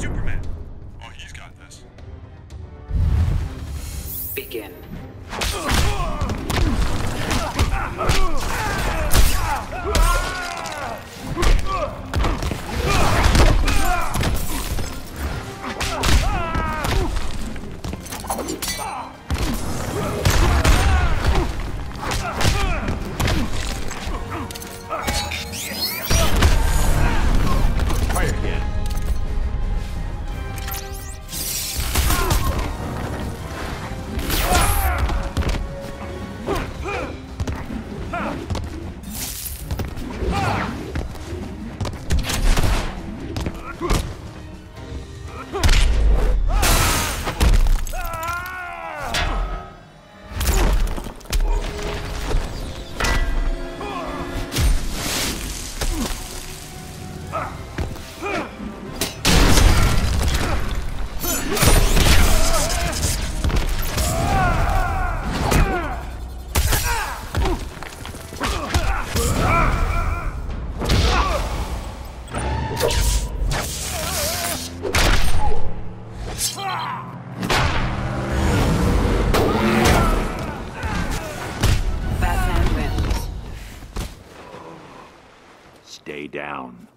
Superman. Oh, he's got this. Begin. Batman wins. Stay down.